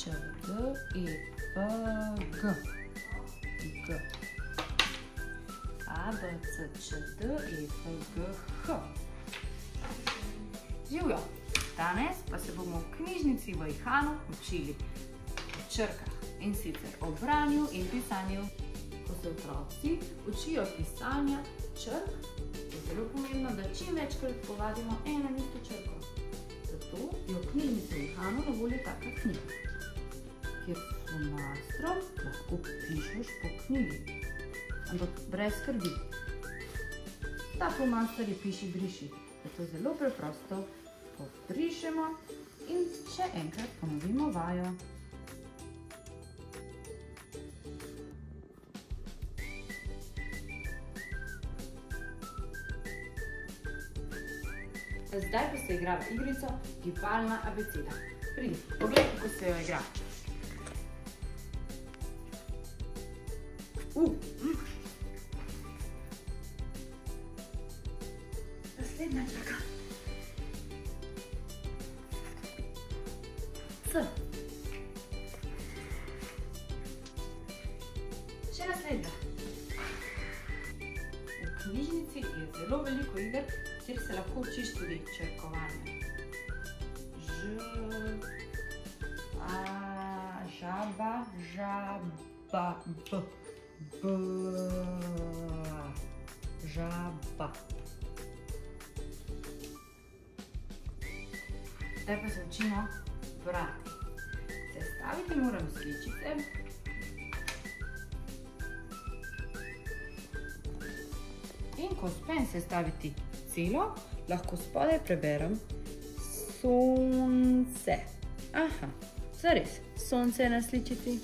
E, F, G. G. A, B, C, Č, D, E, F, G, H. Živijo! Danes pa se bomo v knjižnici v Ihanu učili o črkah in sicer o branju in pisanju. Ko se otroci učijo pisanja črk, je zelo pomembno, da čim večkrat povadimo eno in isto črko. Zato je v knjižnici v Ihanu na voljo taka knjiga, kjer s flomastrom lahko pišeš po knjigi. Ampak brez skrbi. Ta flomaster je piši briši. Zato zelo preprosto pobrišemo in še enkrat ponovimo vajo. Zdaj pa se igra v igrico Gibalna abeceda. Pridi, poglej, kako se jo igra. Uh. Naslednja črka. C. Še naslednja. V knjižnici je zelo veliko iger, kjer se lahko učiš tudi črkovanje. Ž, a, žaba, žaba, b, b, žaba. Zdaj pa se učimo brati. Sestaviti moram sličice. In ko uspem sestaviti celo, lahko spodaj preberem sonce. Aha, zares, sonce je na sličici.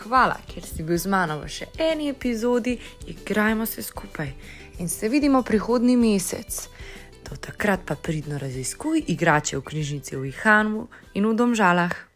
Hvala, ker si bil z mano v še eni epizodi, igrajmo se skupaj in se vidimo prihodnji mesec. Do takrat pa pridno raziskuj igrače v knjižnici v Ihanu in v Domžalah.